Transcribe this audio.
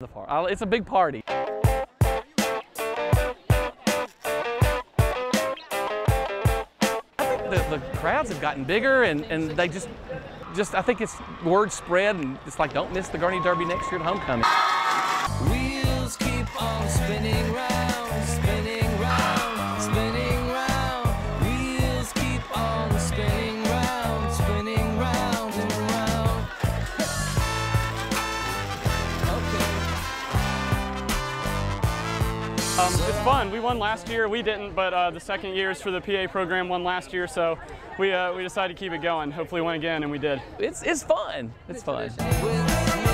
the party. It's a big party. The, the crowds have gotten bigger and, and they just, just, I think it's word spread and it's like, don't miss the Gurney Derby next year at homecoming. Um, it's fun. We won last year. We didn't, but uh, the second years for the PA program won last year, so we, uh, we decided to keep it going. Hopefully win again, and we did. It's, it's fun. It's fun. With